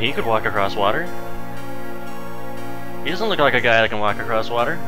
he could walk across water. He doesn't look like a guy that can walk across water.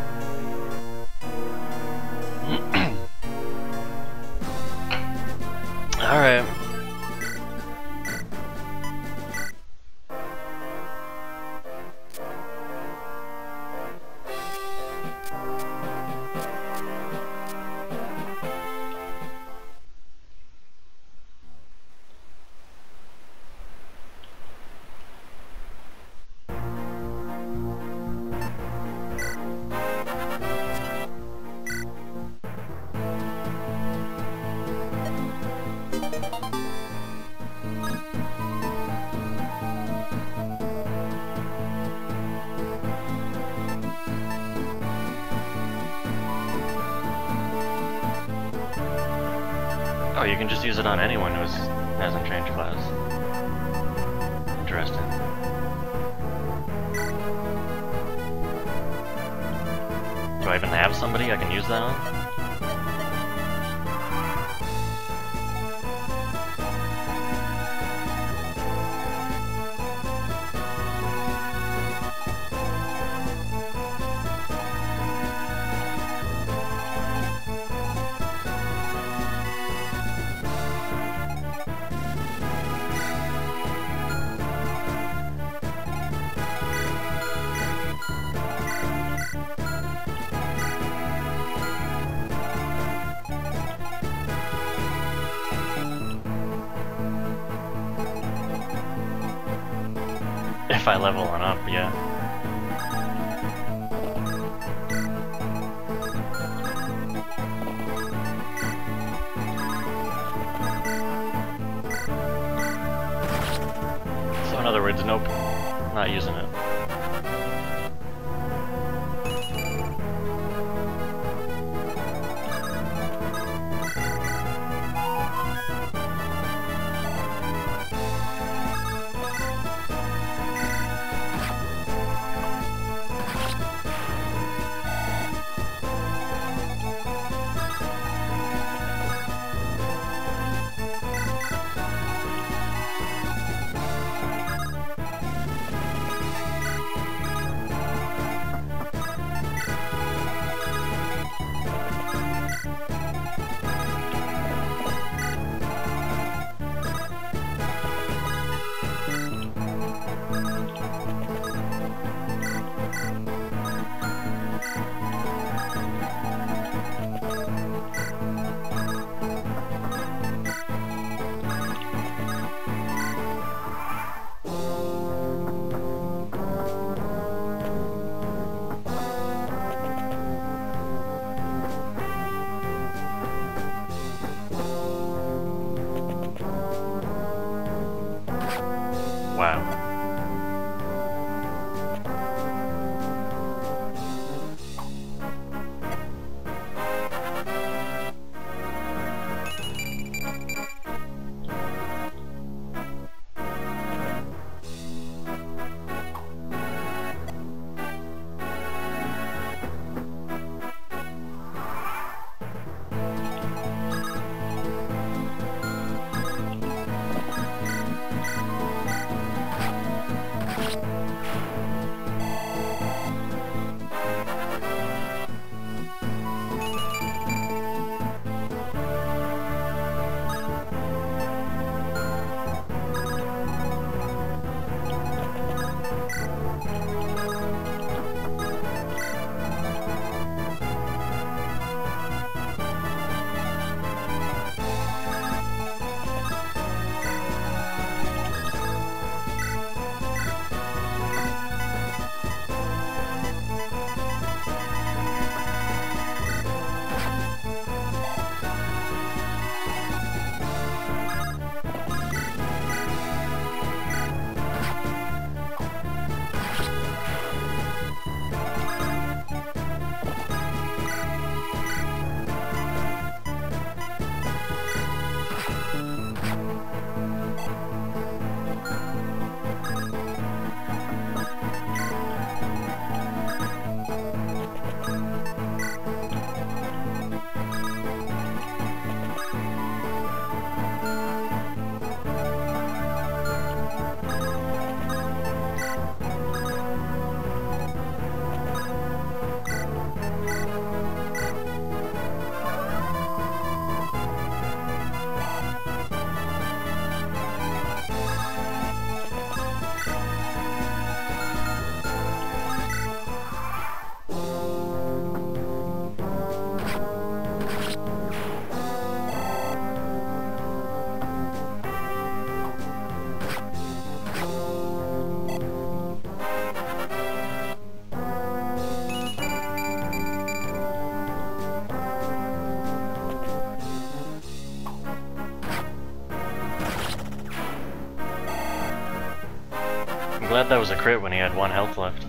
Glad that was a crit when he had one health left.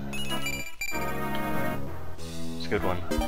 It's a good one.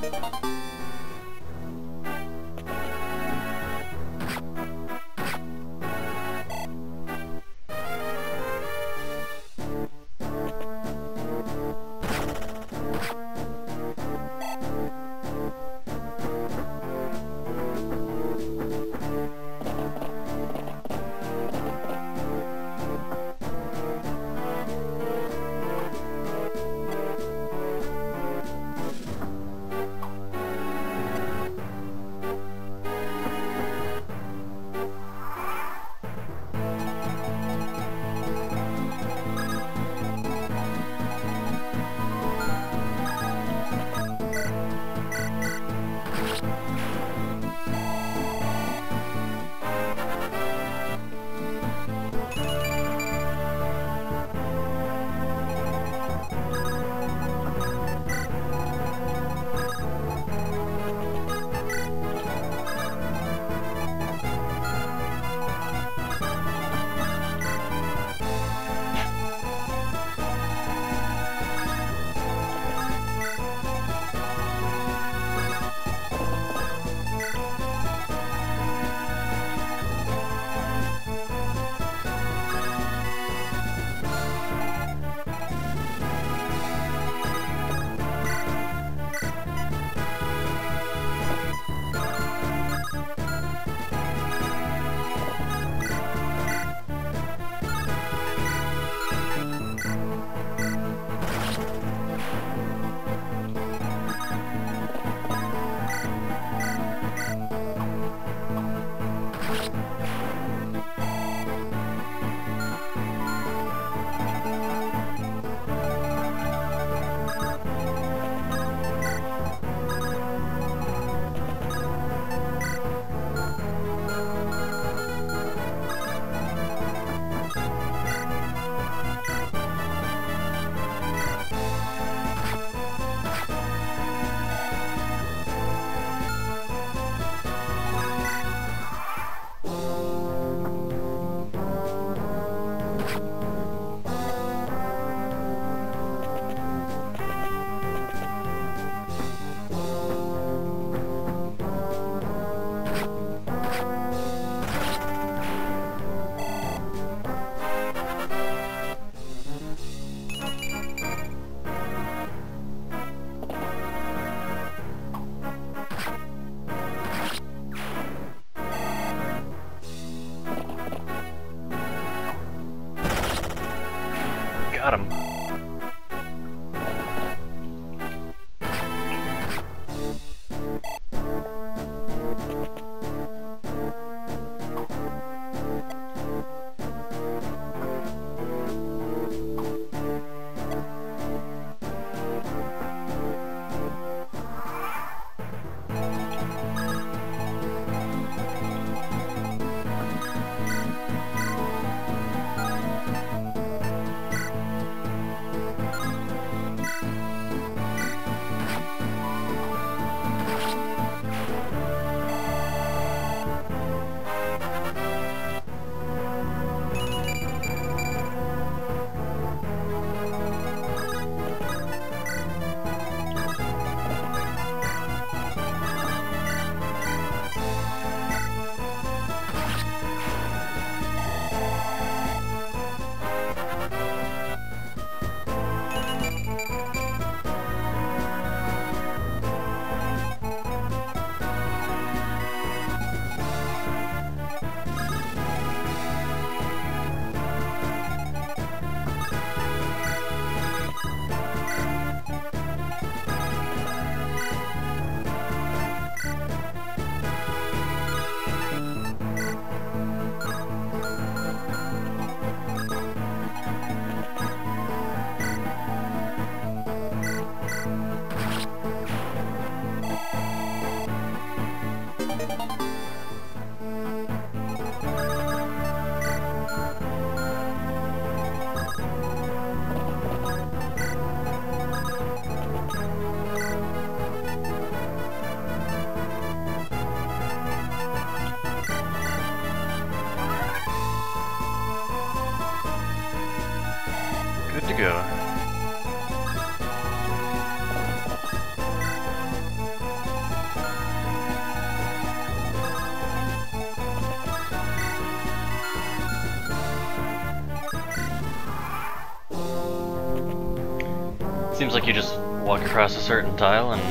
Walk across a certain tile and,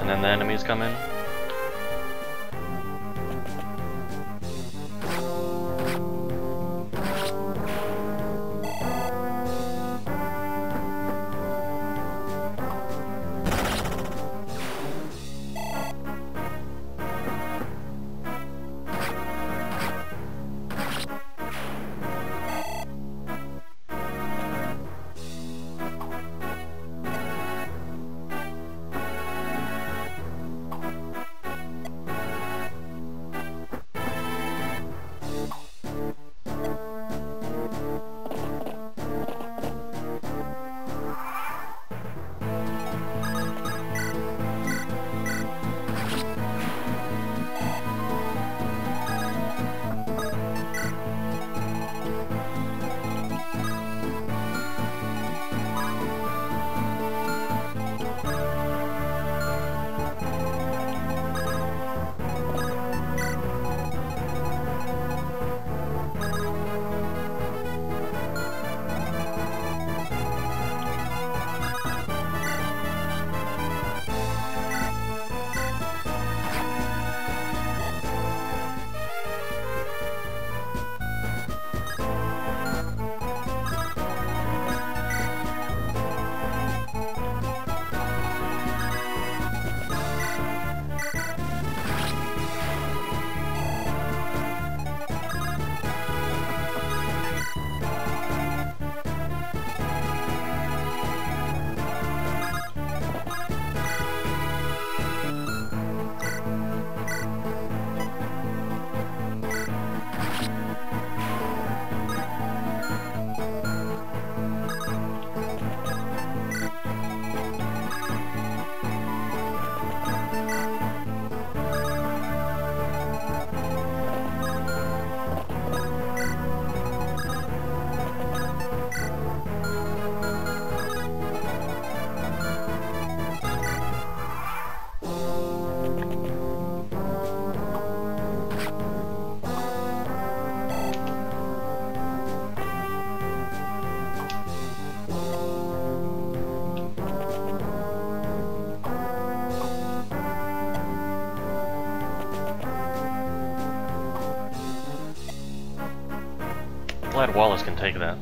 and then the enemies come in. Glad Wallace can take that.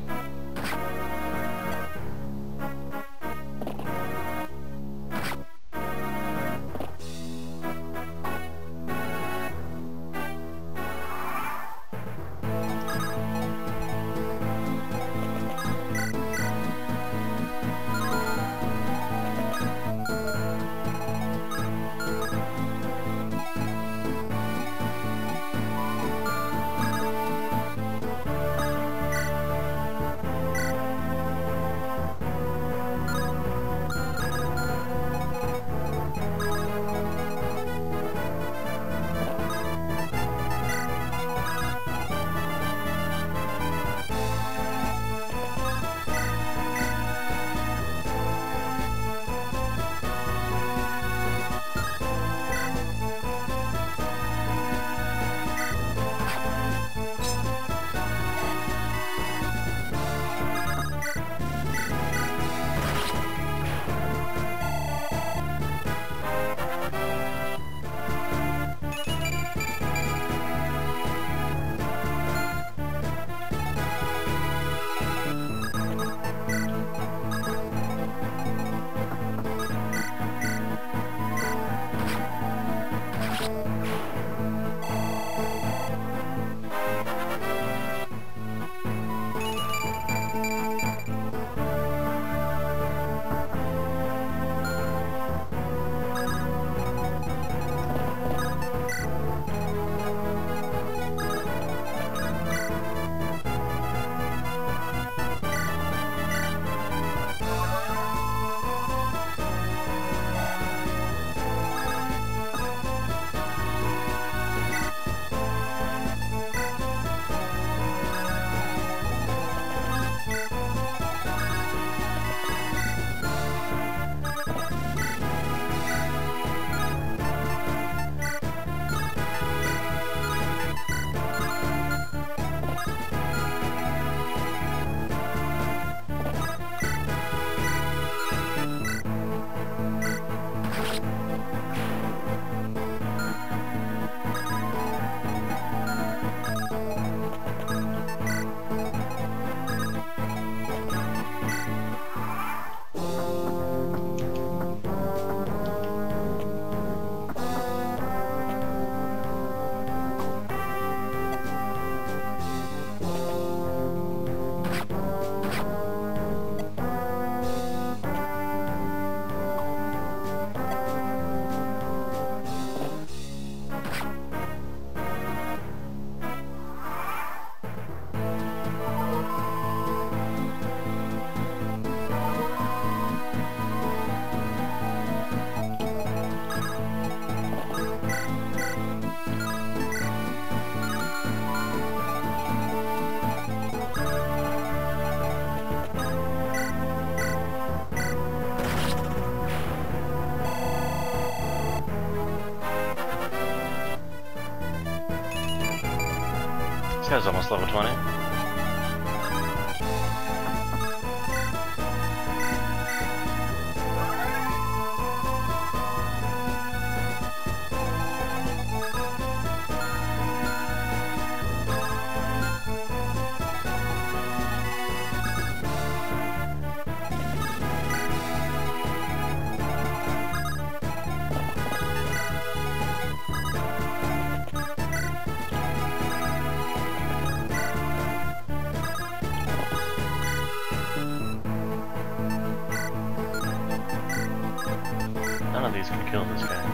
None gonna kill this guy.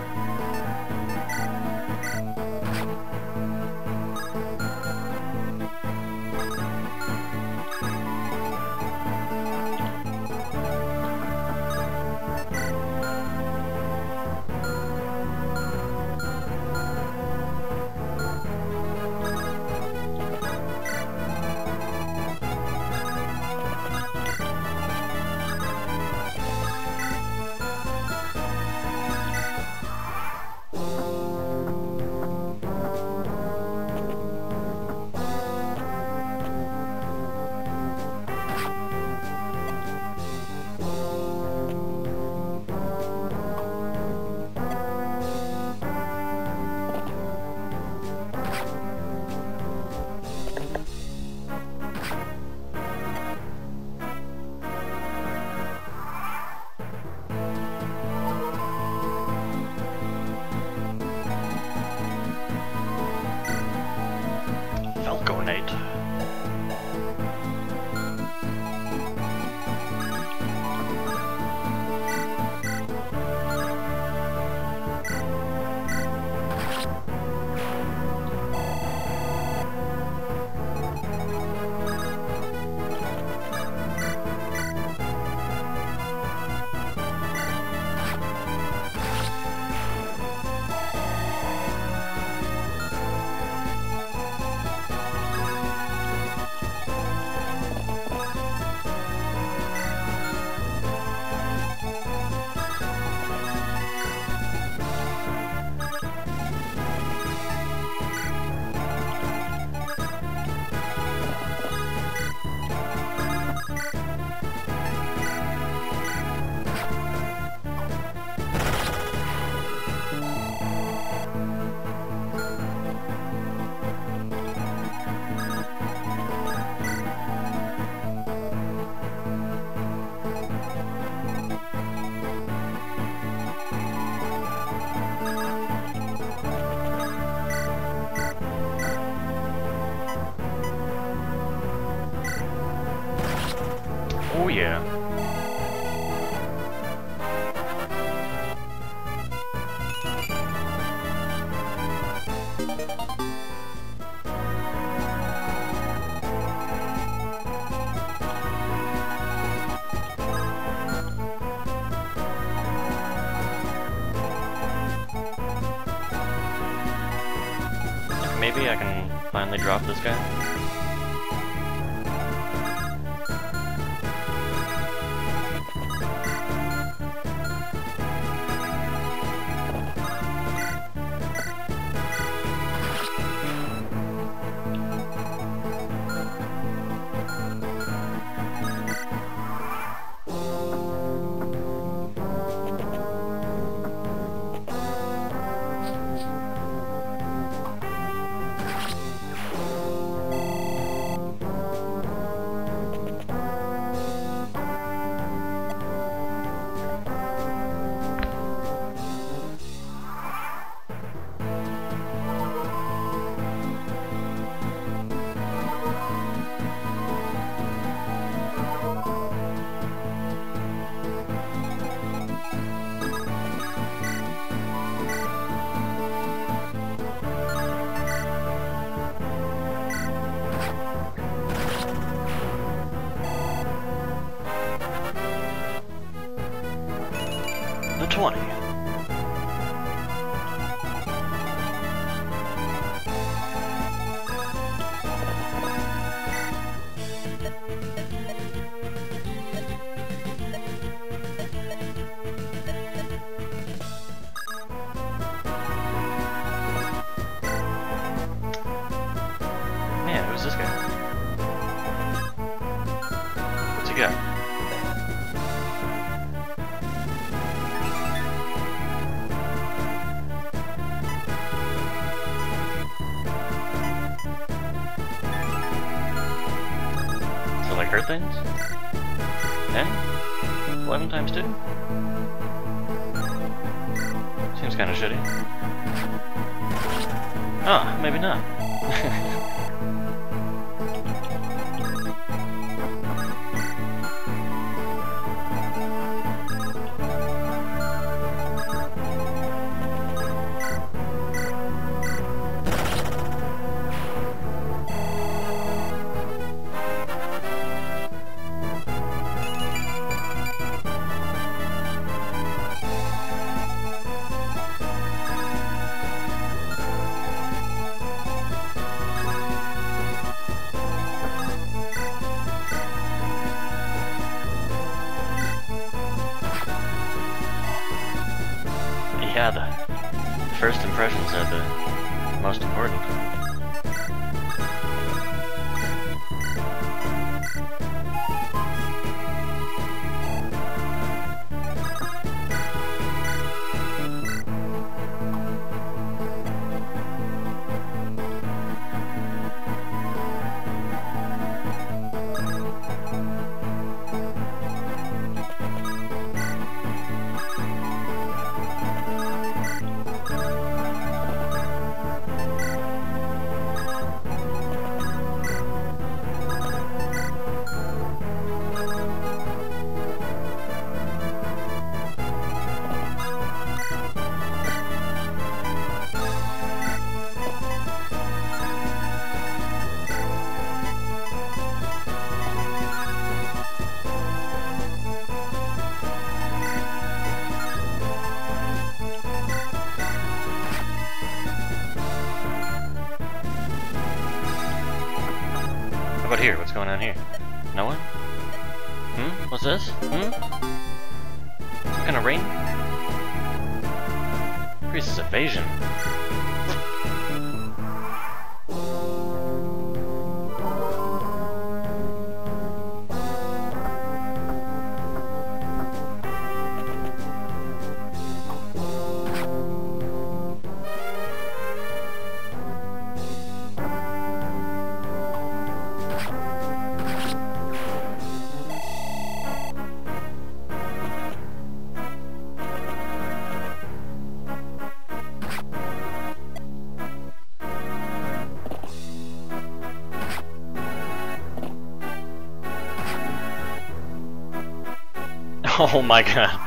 10? Oh my god.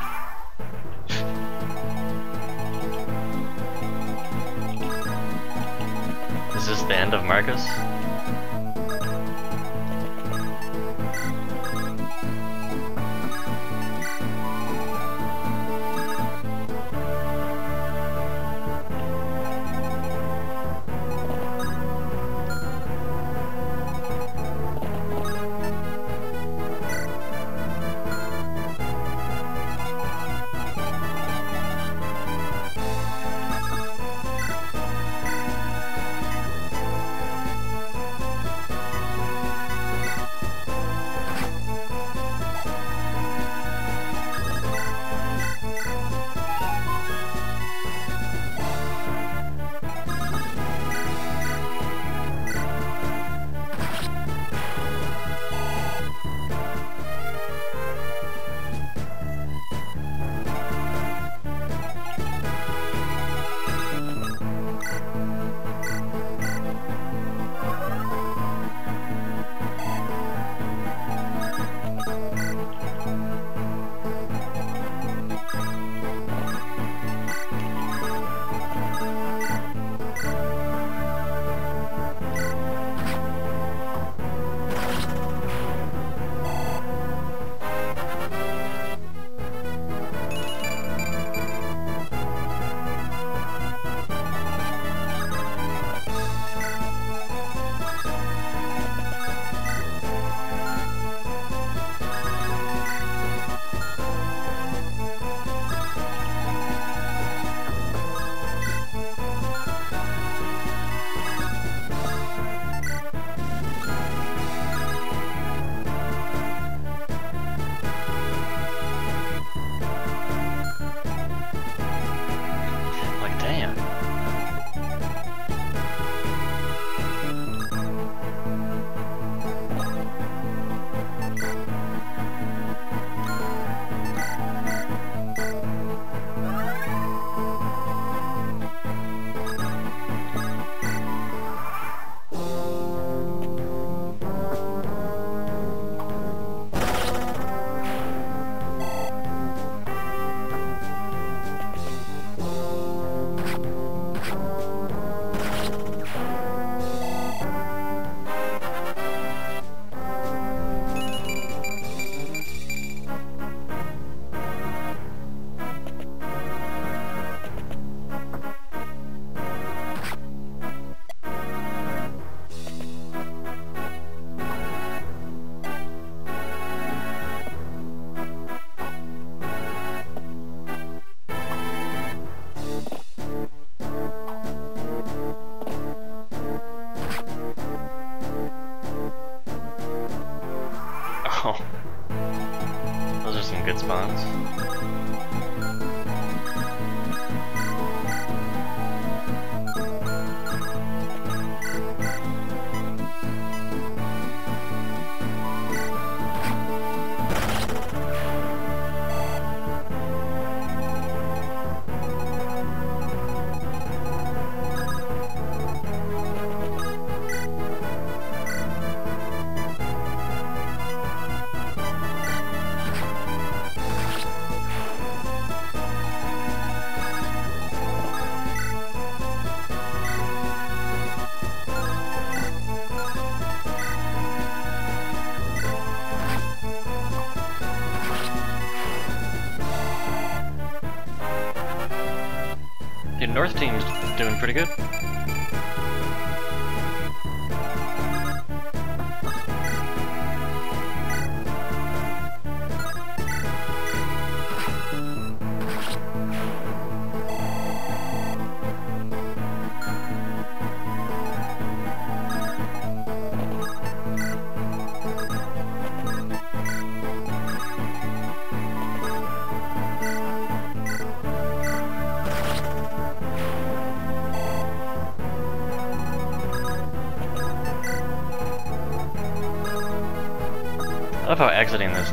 North team's doing pretty good.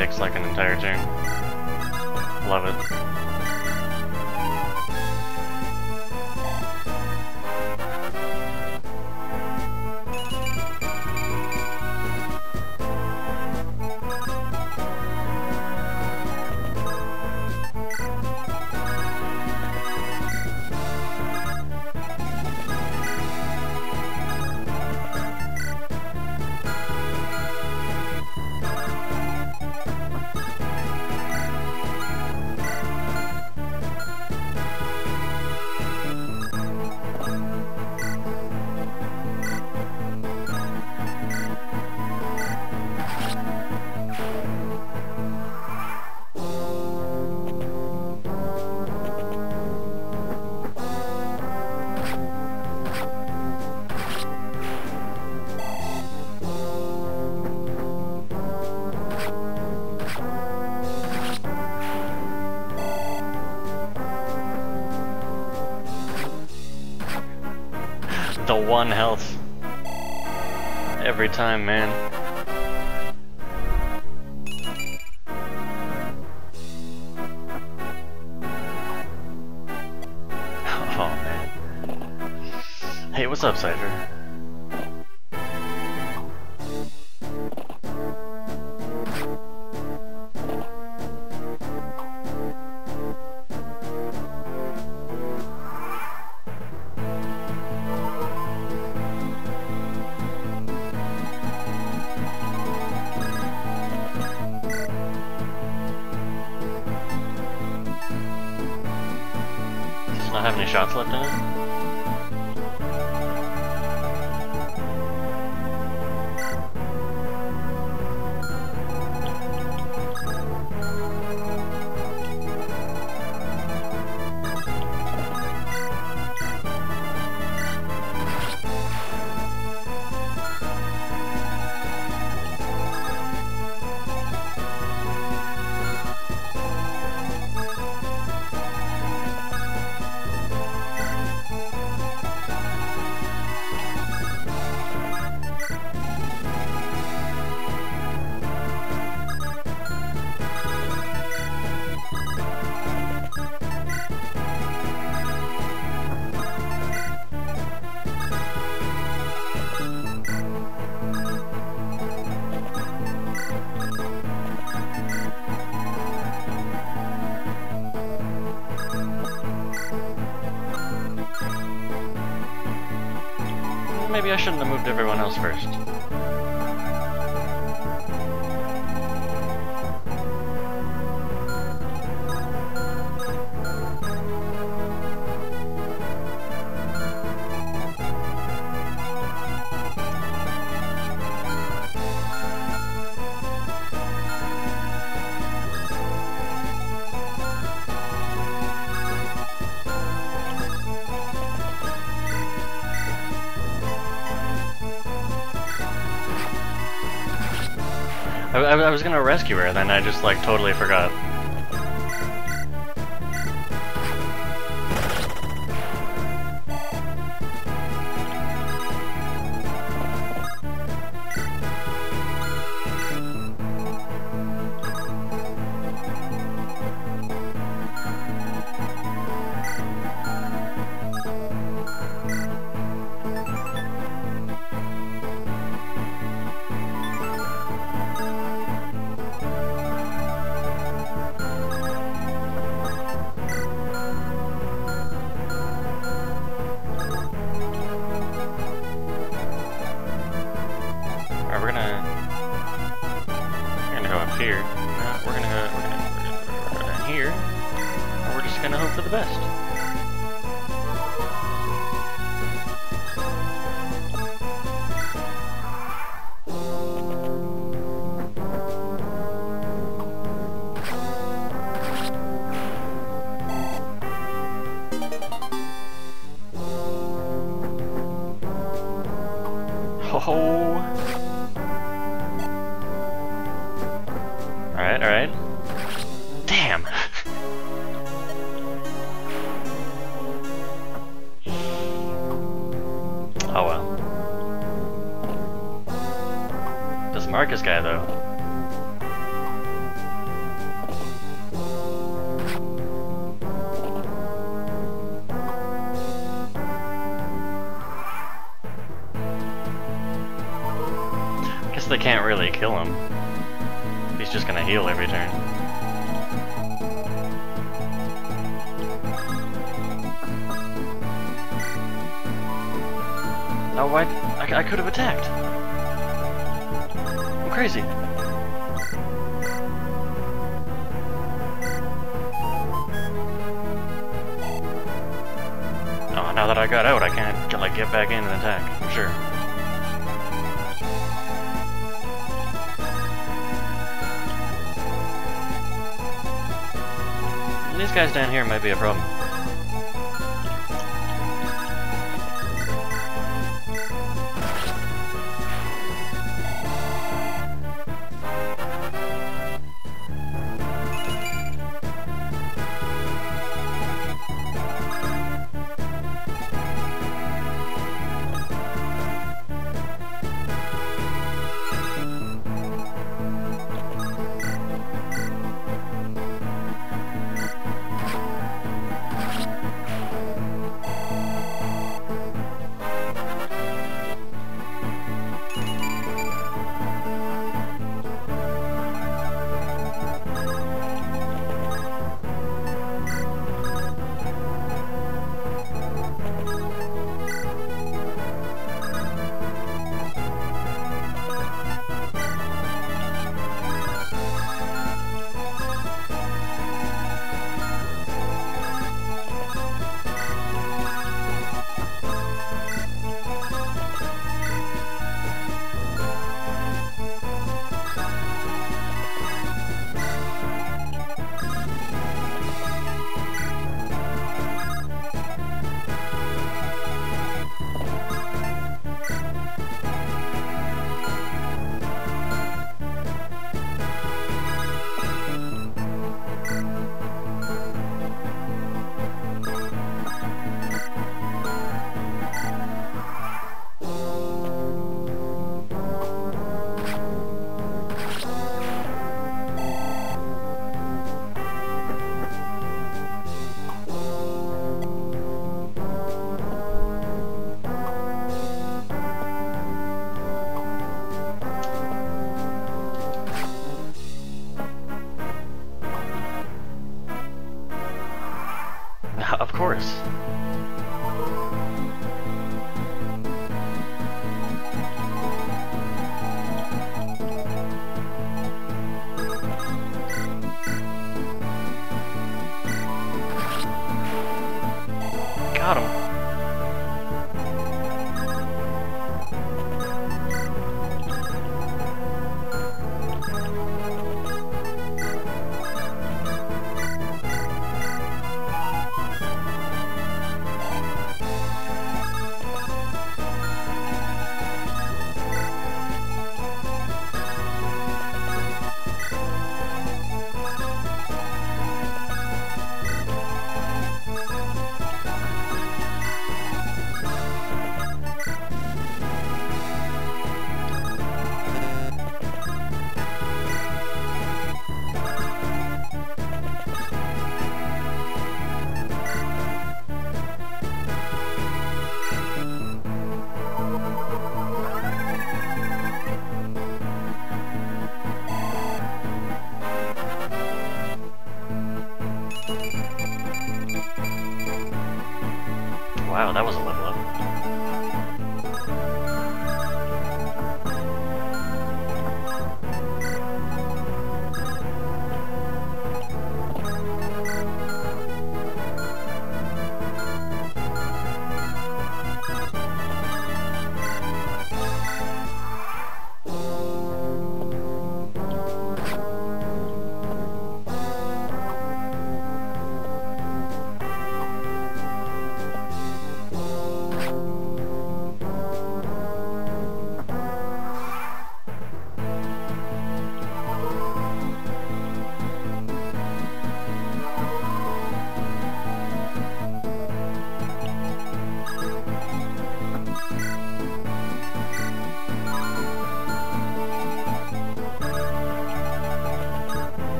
Takes like an entire turn. Time, man. Maybe I shouldn't have moved everyone else first. I, was gonna rescue her, and then I just like totally forgot.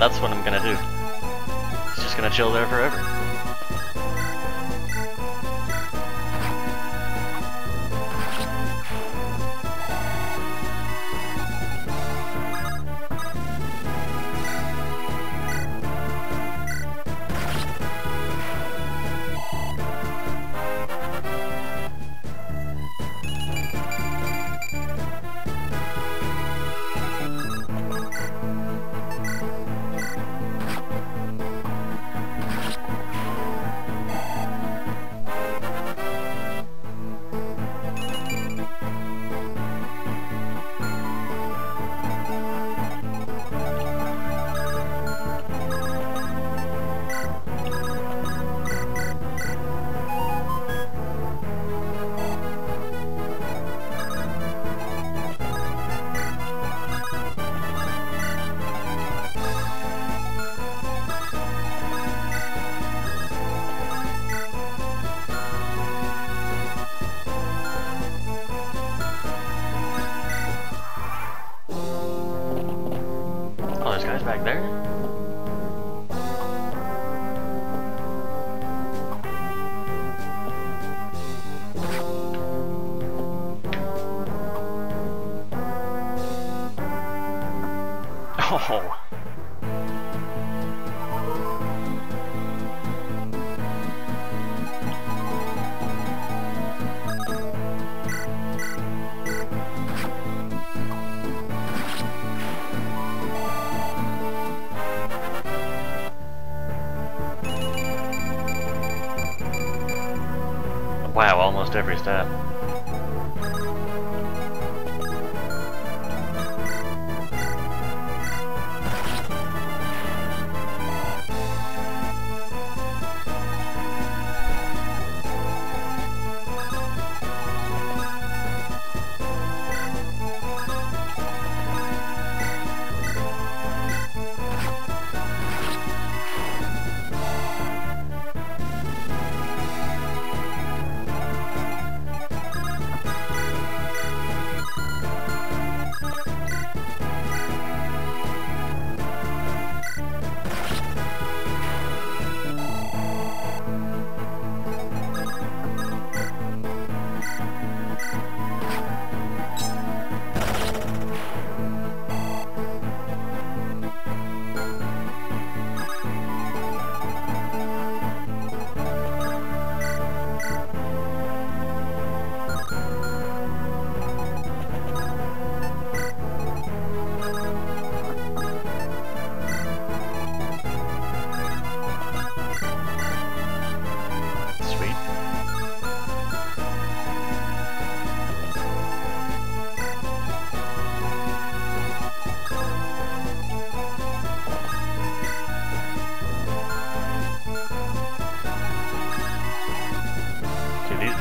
That's what I'm gonna do. He's just gonna chill there forever.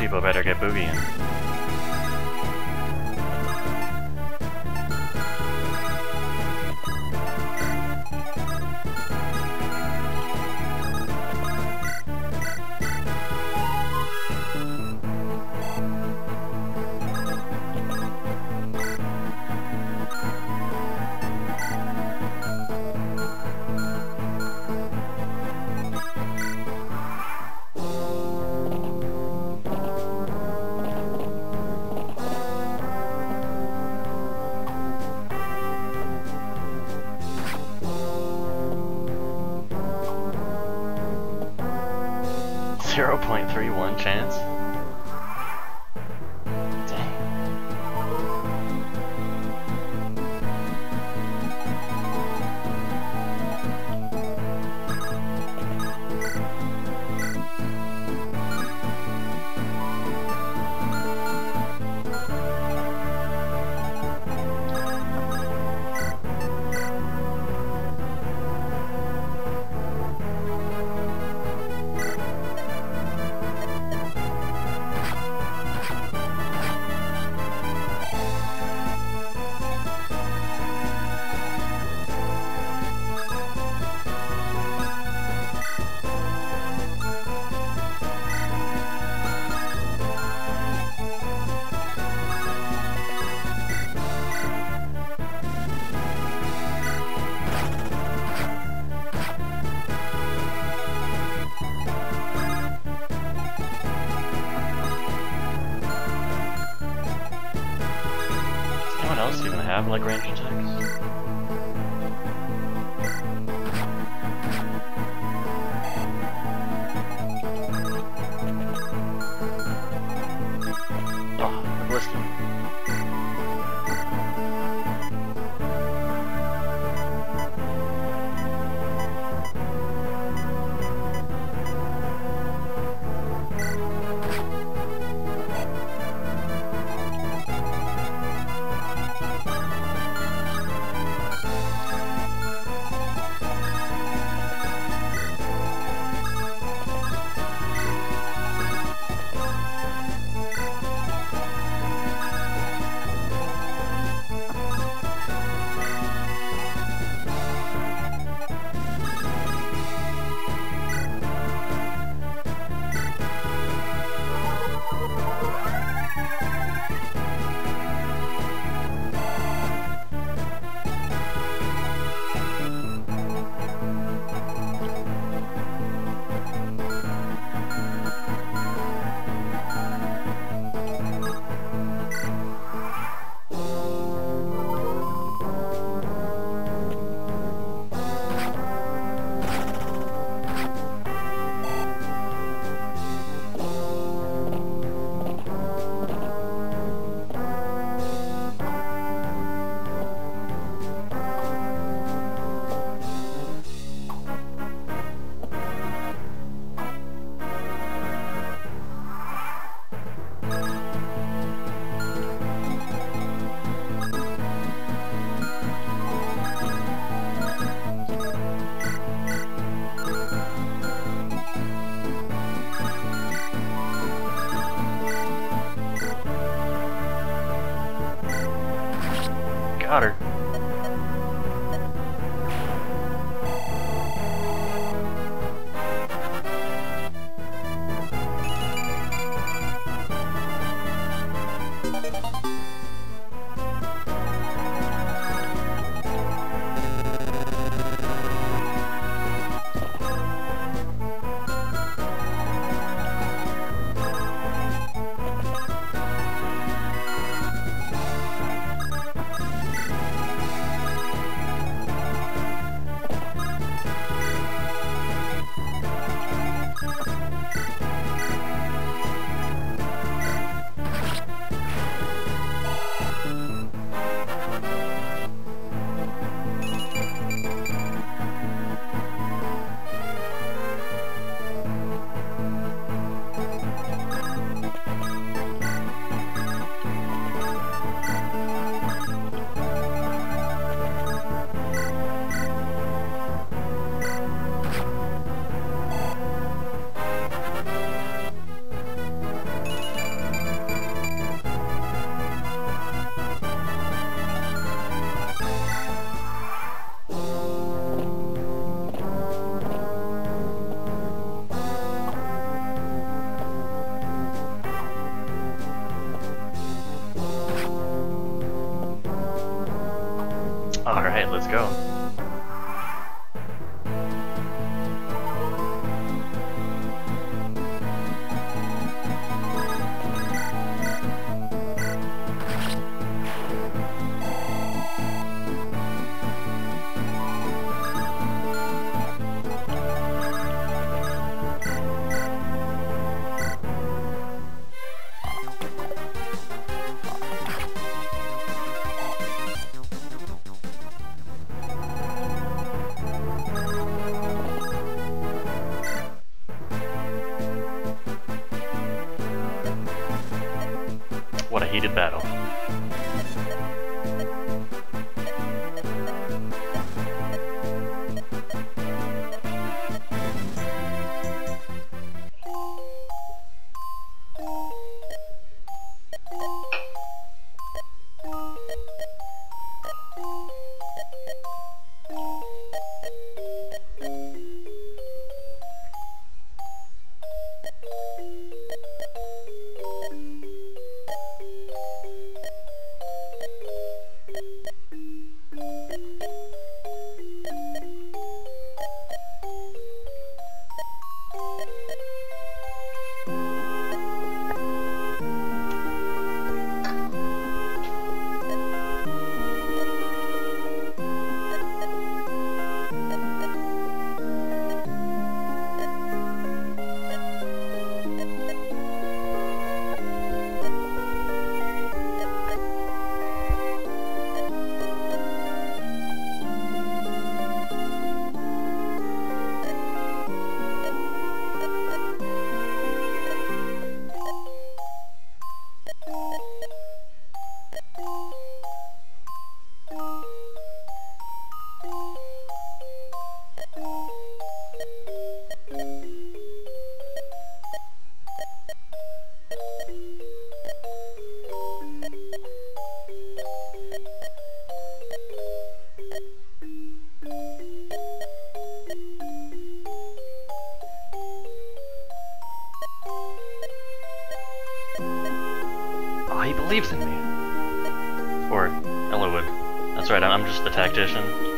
People better get boogieing. Got believes in me. Or Ella. That's right, I'm just the tactician.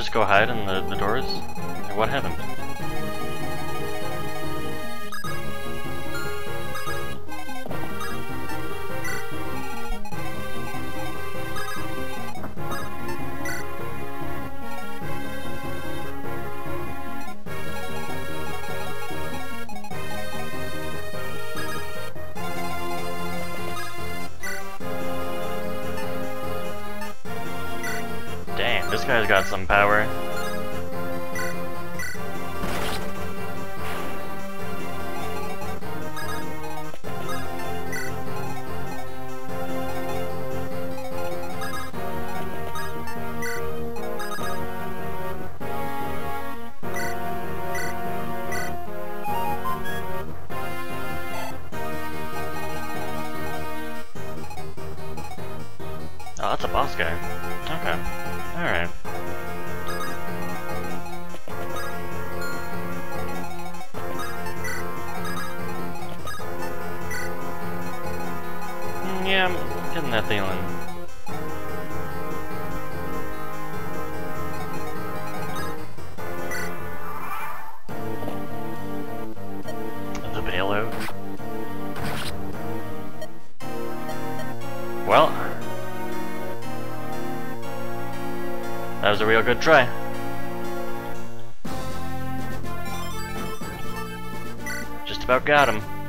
Just go hide in the, the doors? What happened? That was a real good try. Just about got him.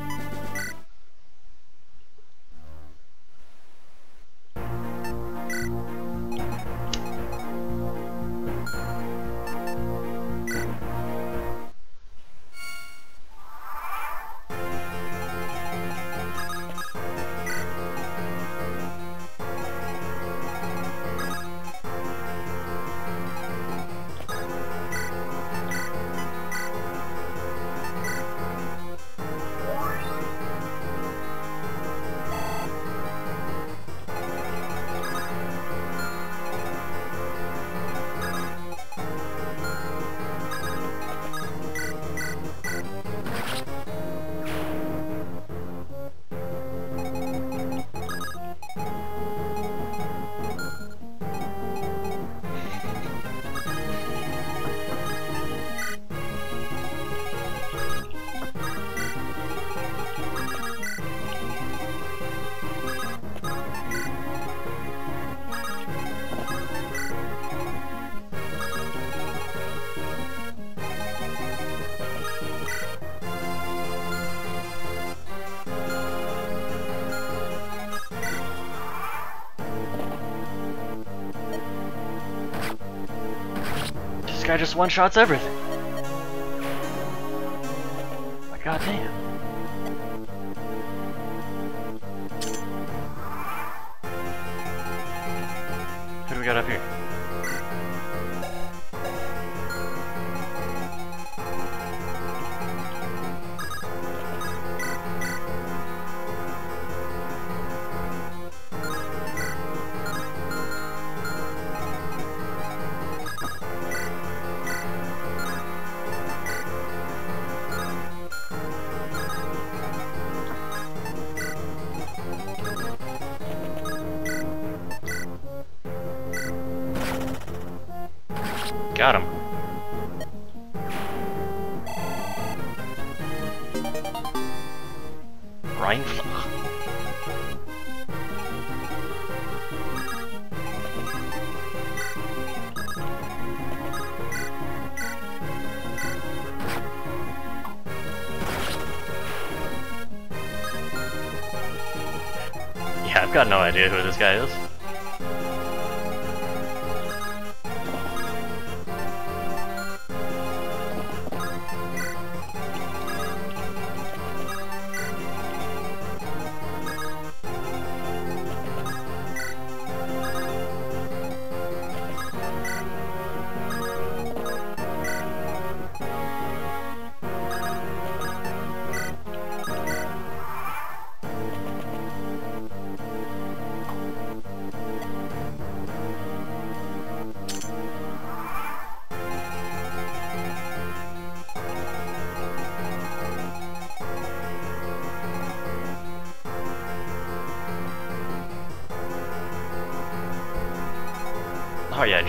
Just one-shots everything.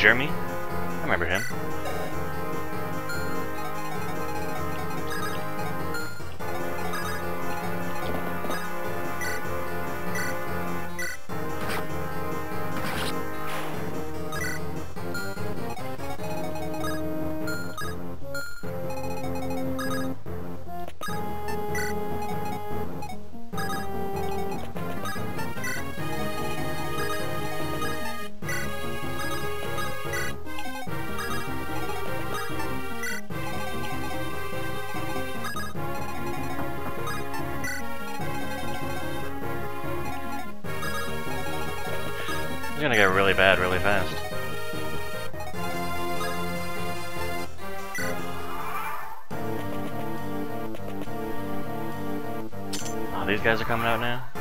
Jeremy. Gonna get really bad really fast. Oh, these guys are coming out now?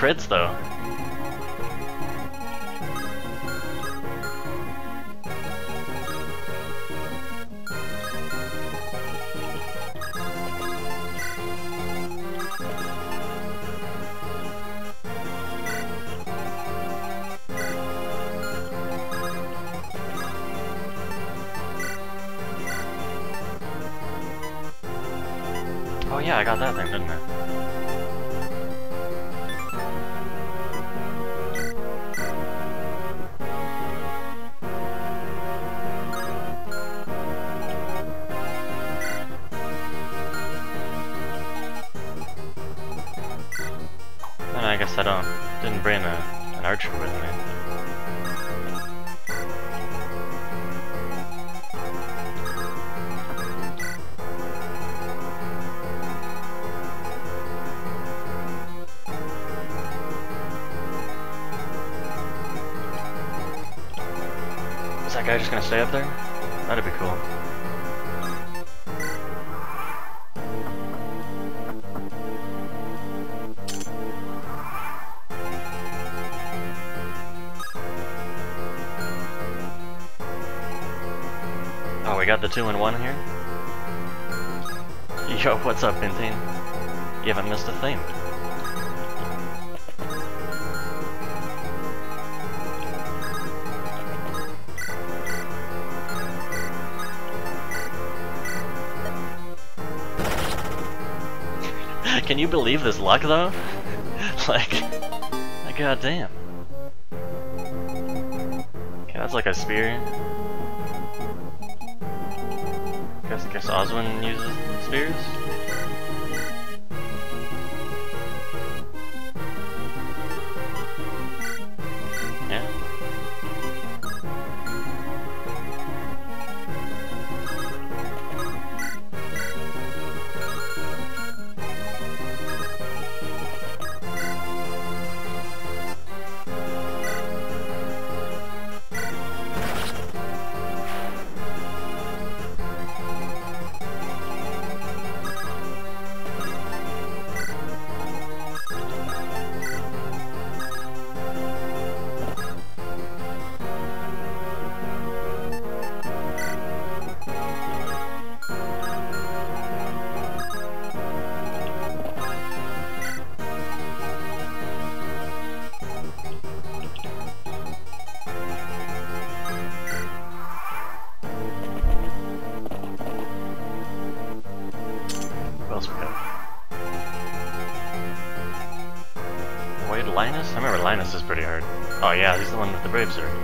crits though. two and one here. Oswin uses Linus is pretty hard. Oh yeah, he's the one with the Brave Zerg.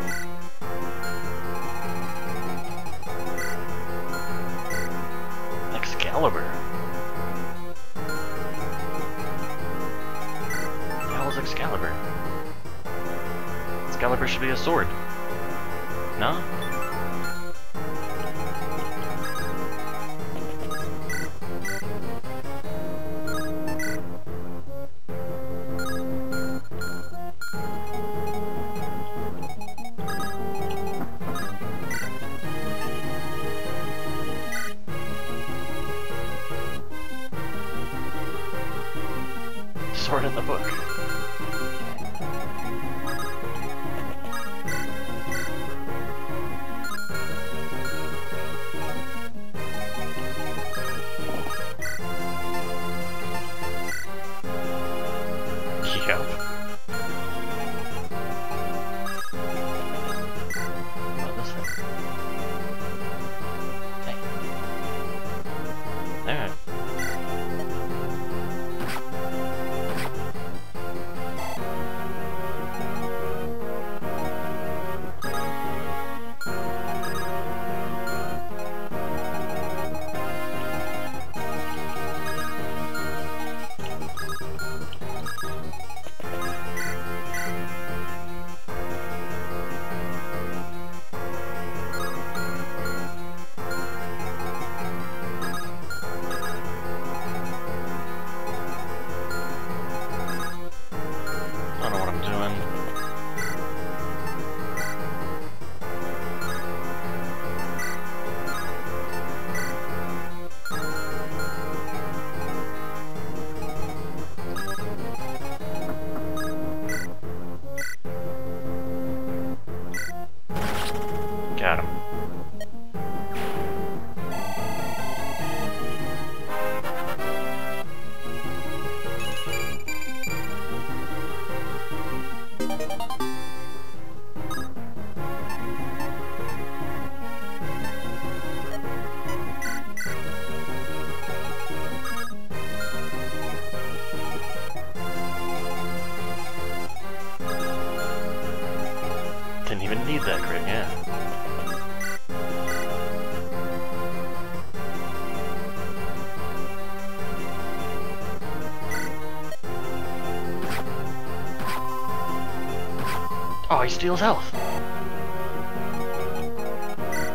He steals health.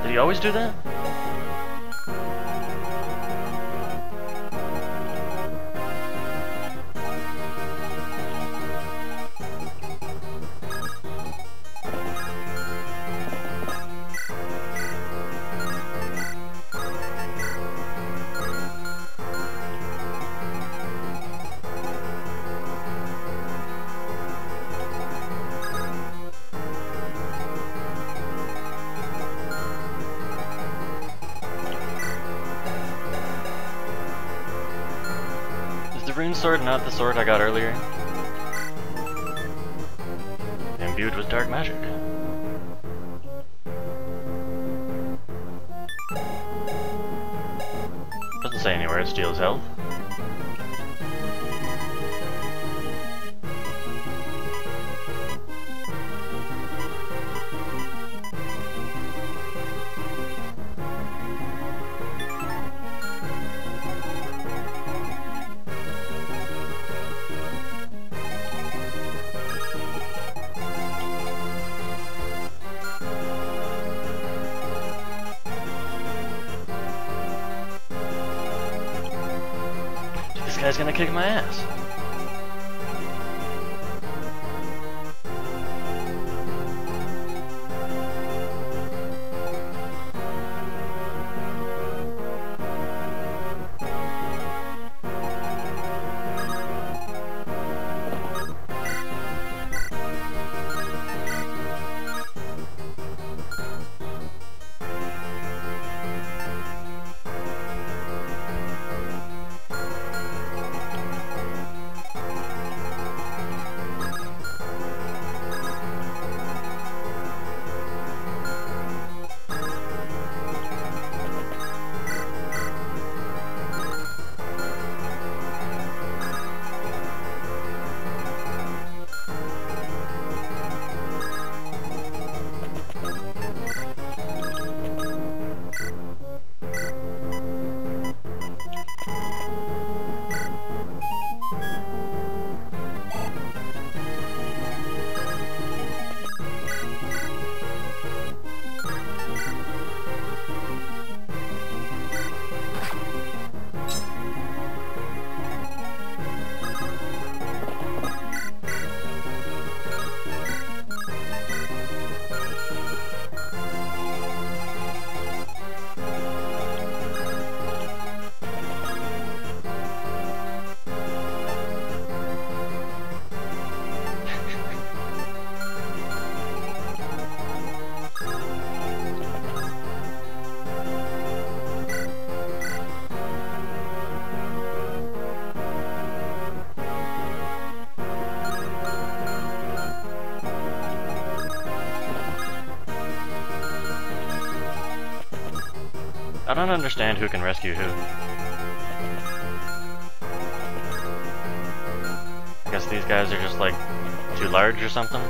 Did he always do that? Sword not the sword I got earlier? Imbued with dark magic. Doesn't say anywhere it steals health. Don't understand who can rescue who. I guess these guys are just like too large or something.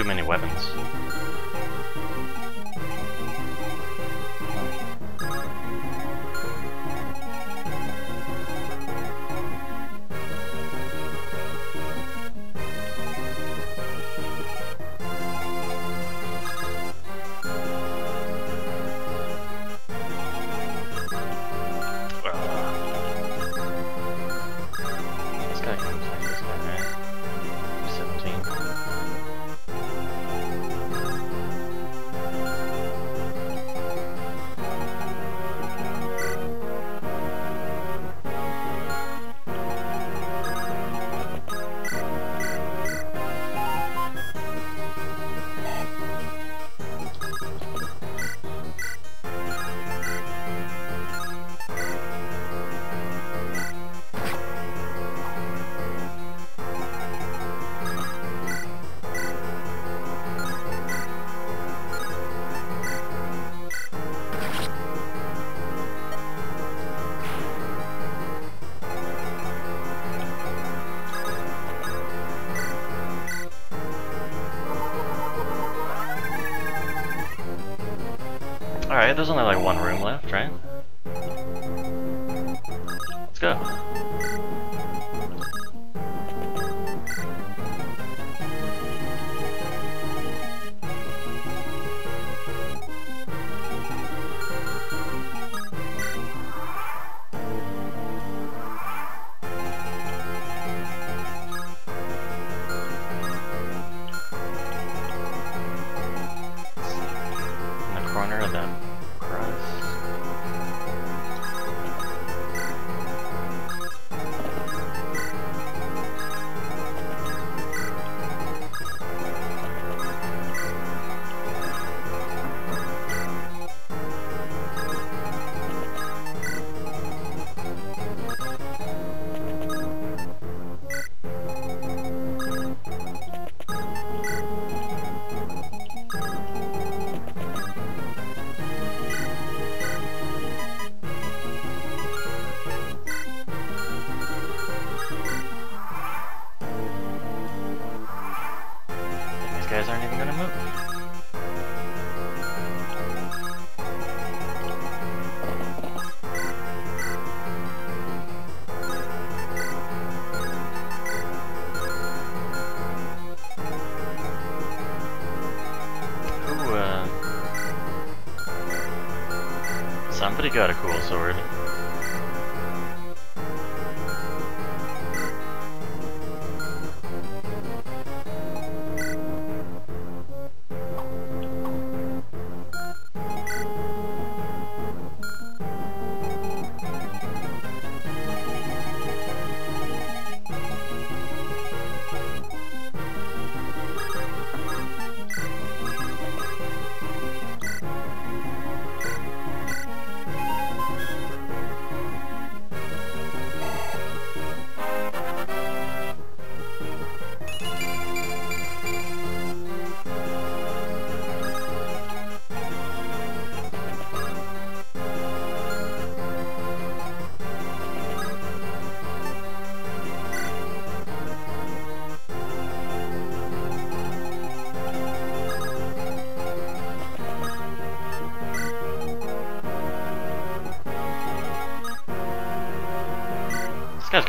Too many weapons. There's only like one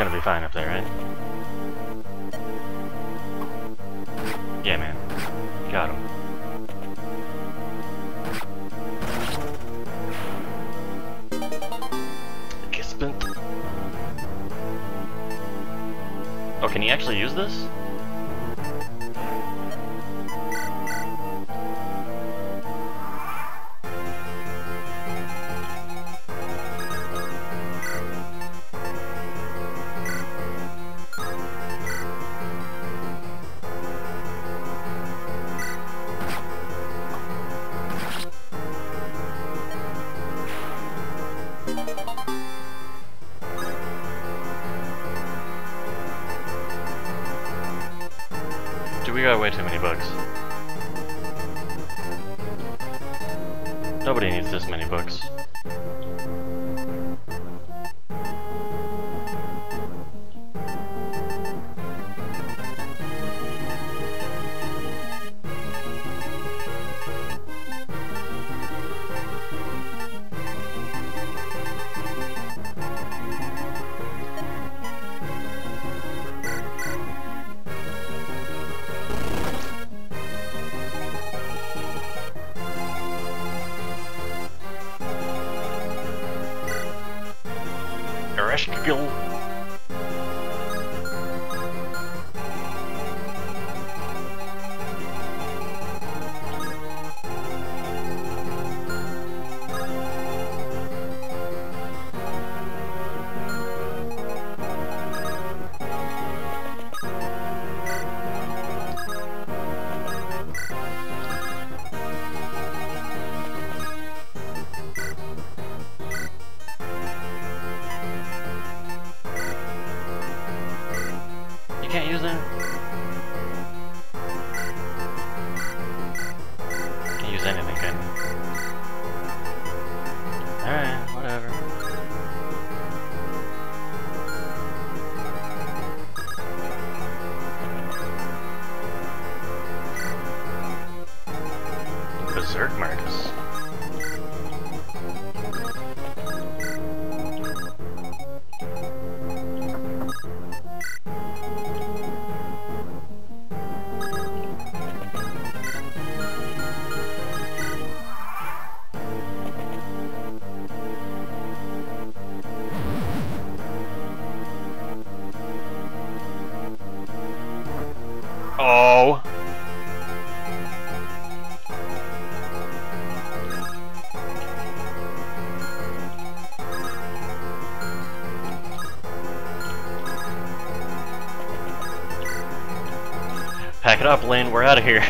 gonna be fine up there, right? Pack it up, Lyn. We're out of here.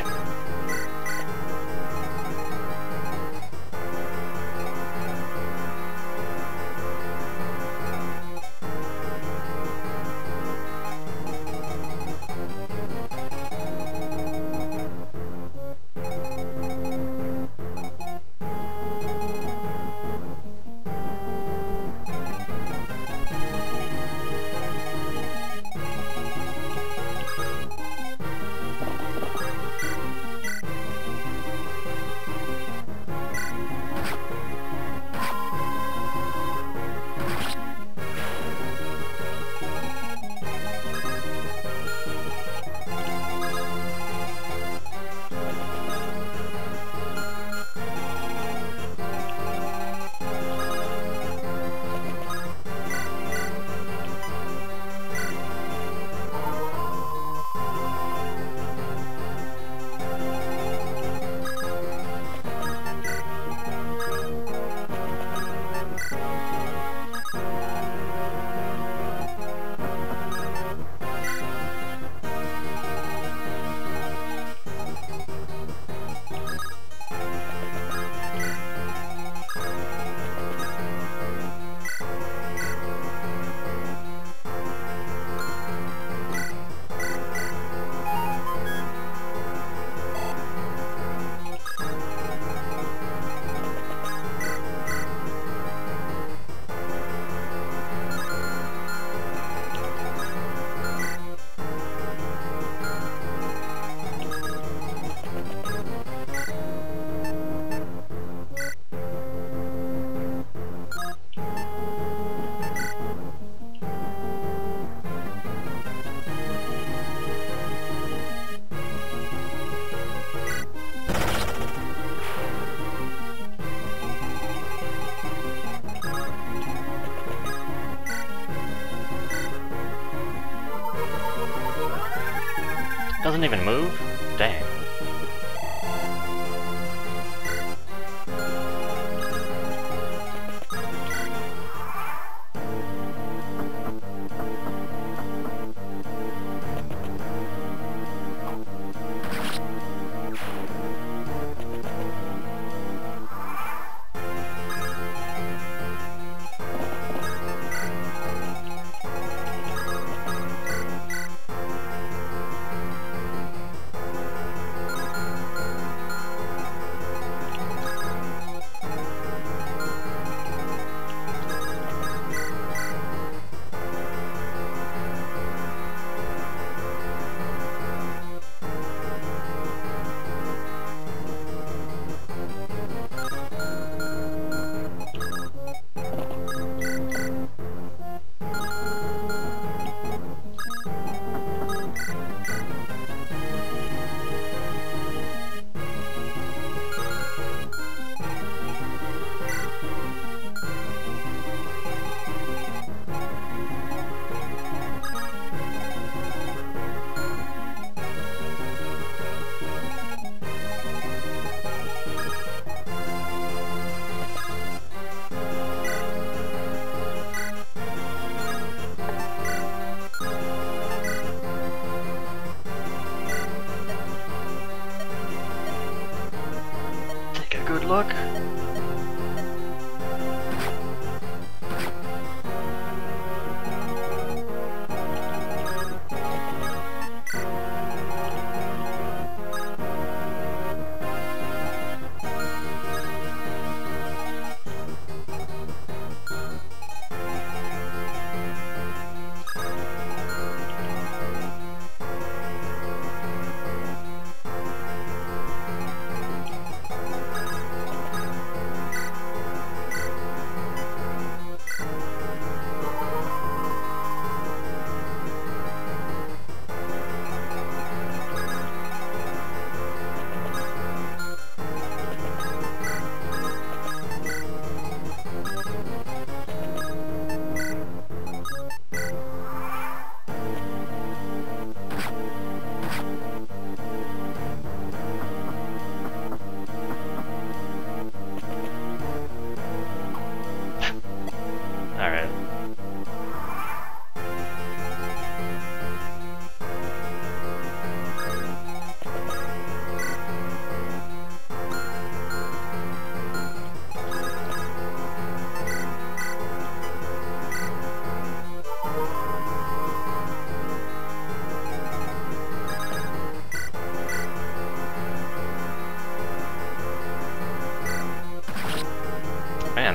Even move?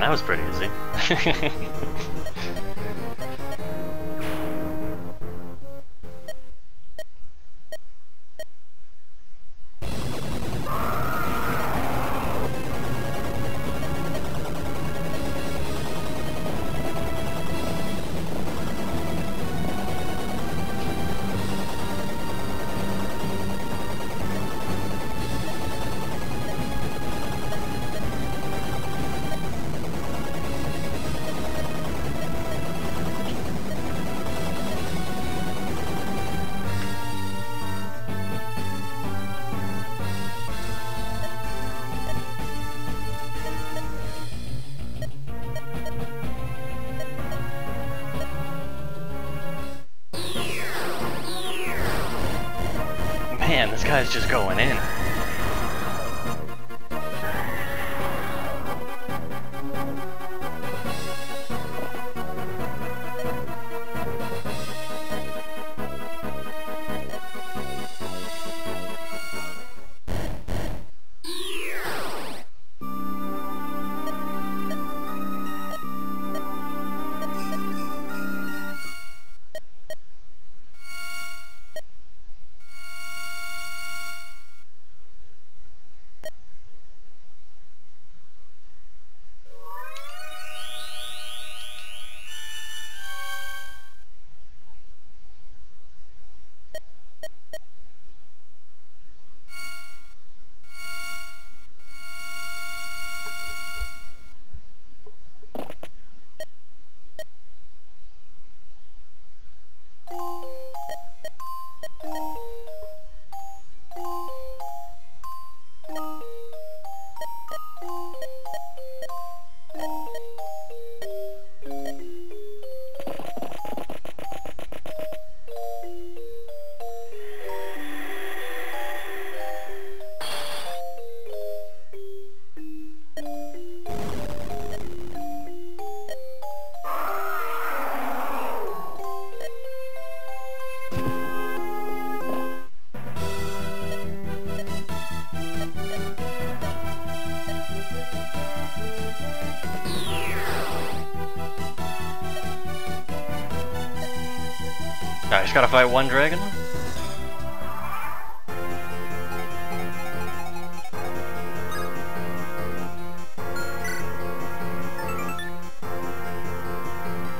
That was pretty easy. gotta fight one dragon.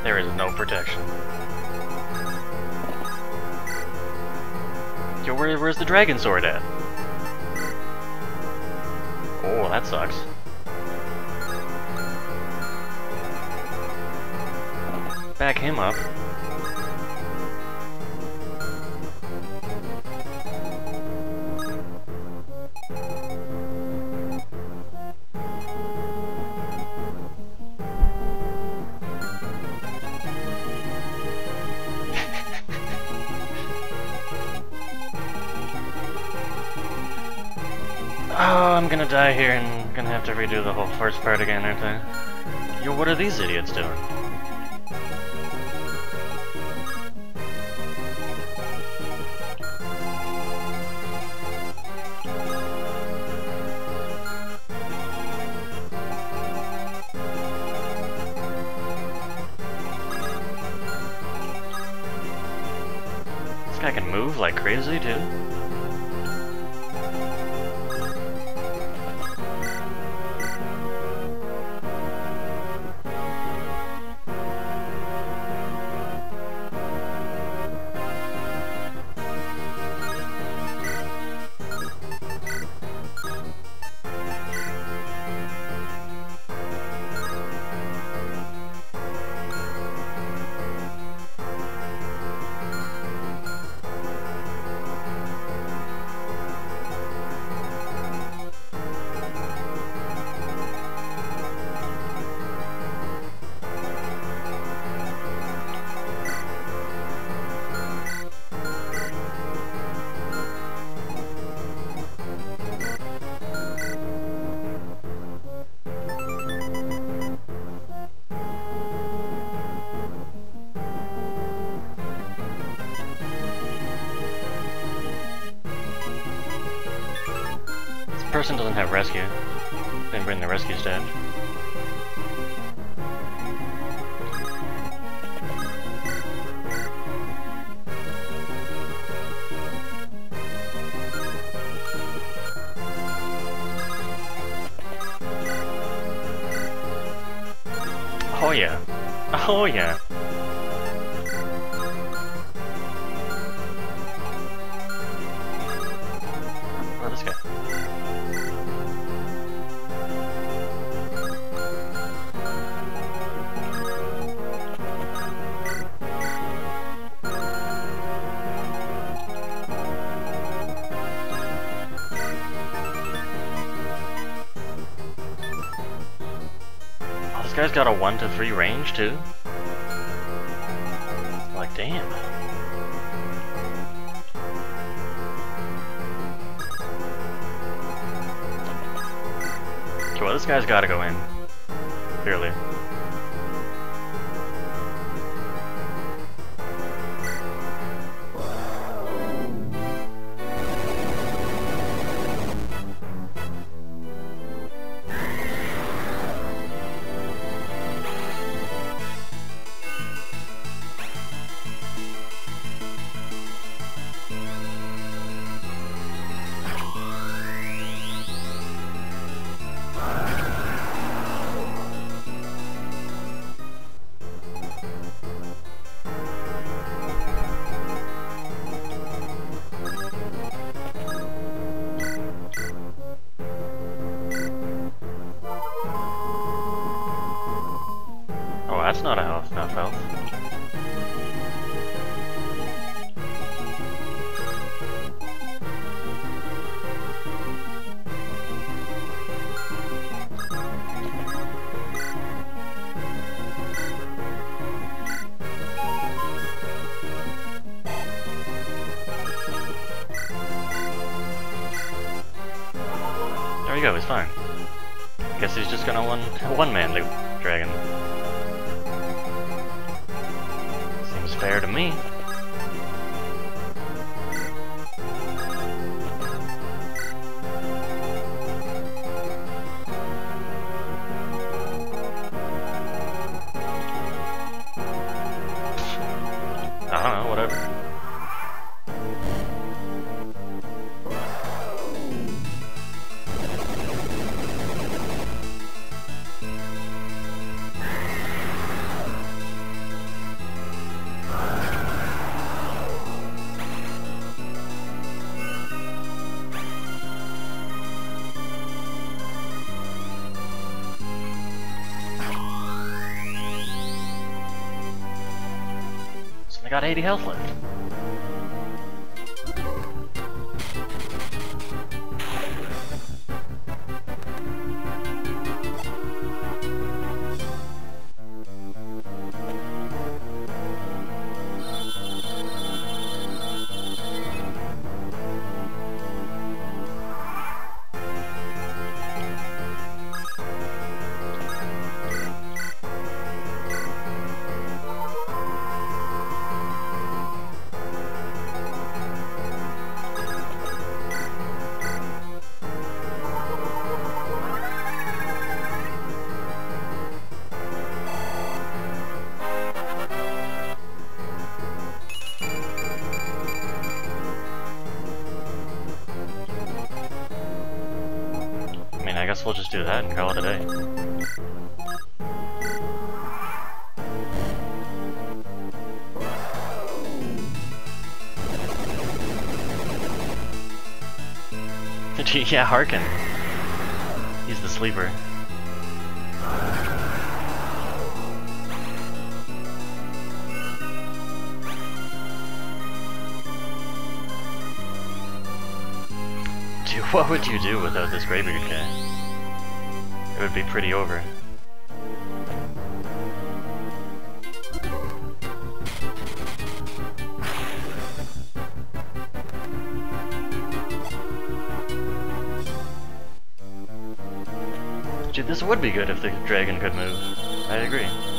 There is no protection. Yo, where, where's the dragon sword at? die here and I'm gonna have to redo the whole first part again, aren't I? Yo, what are these idiots doing? Health just do that and call it a day. yeah, Harken. He's the sleeper. What would you do without this Greybeard guy? It would be pretty over. Dude, this would be good if the dragon could move. I agree.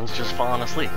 Everyone's just falling asleep.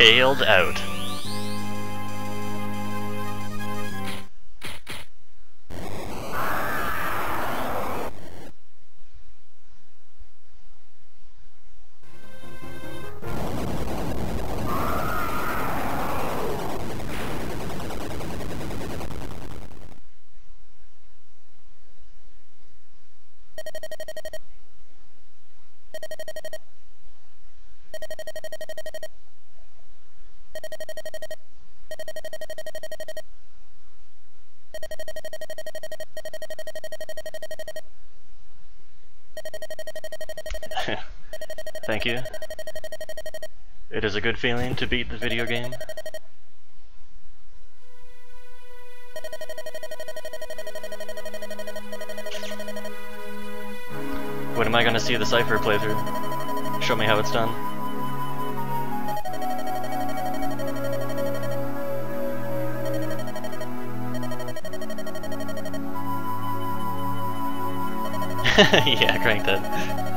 Bailed out. A good feeling to beat the video game. When am I gonna see the Cypher playthrough? Show me how it's done. yeah, crank that.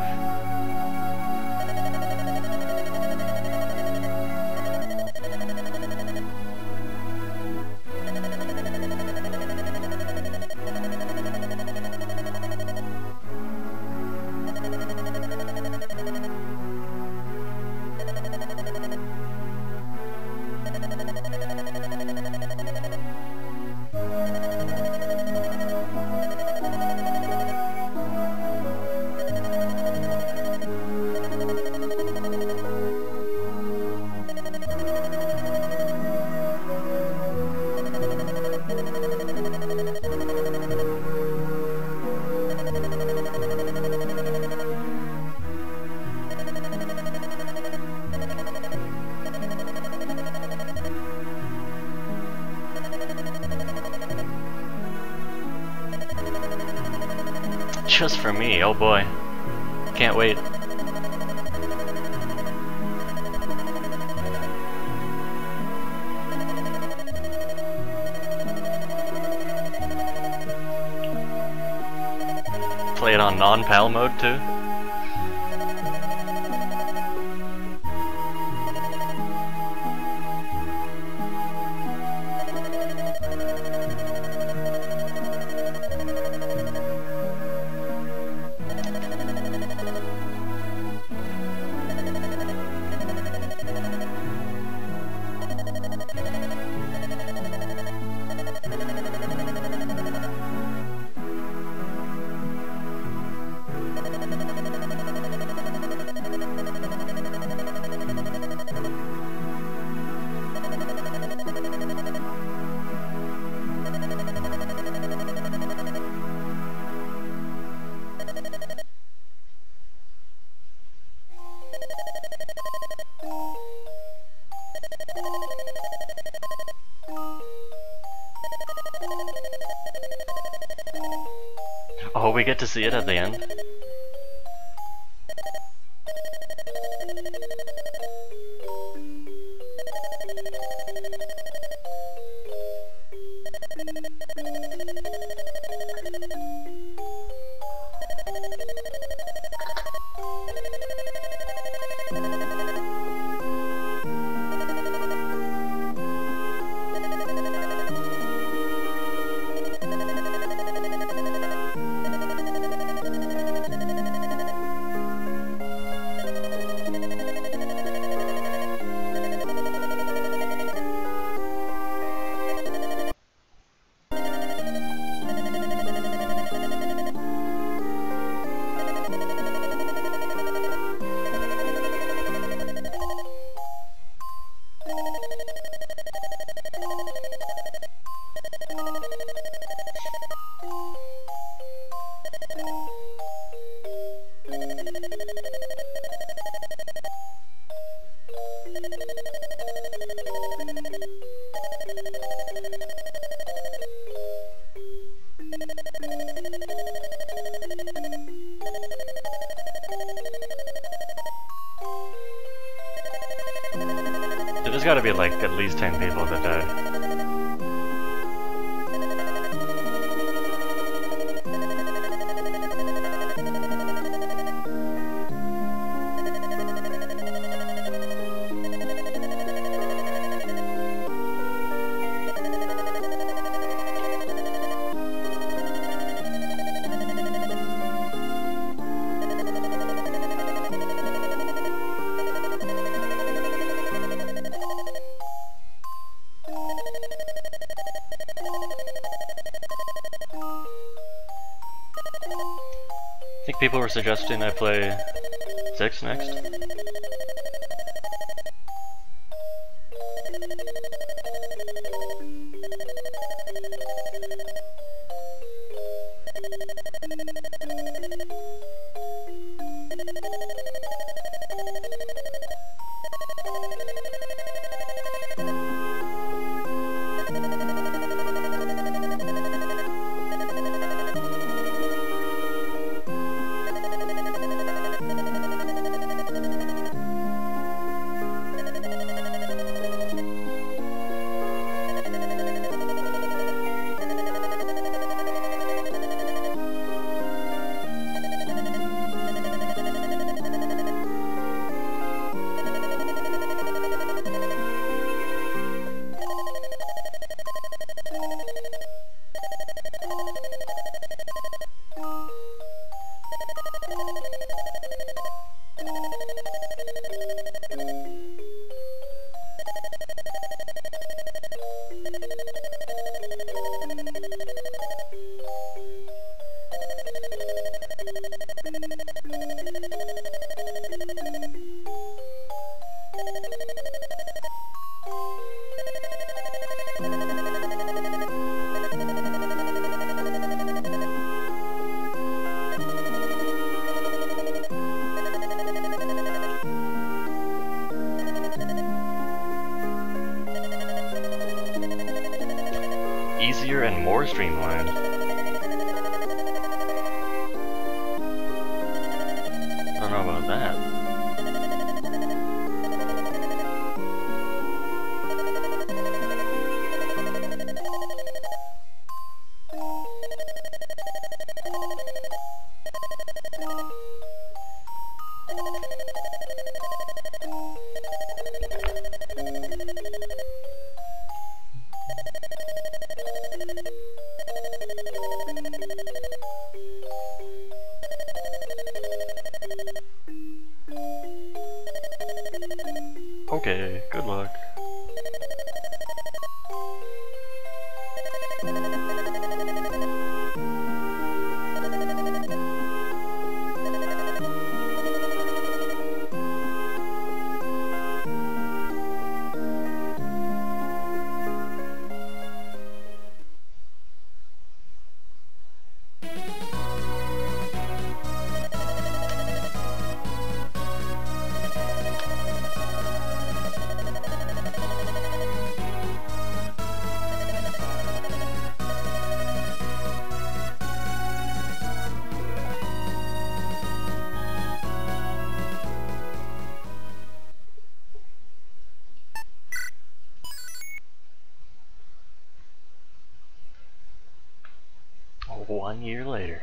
There's gotta be like at least 10 people that died. People were suggesting I play 6 next. One year later.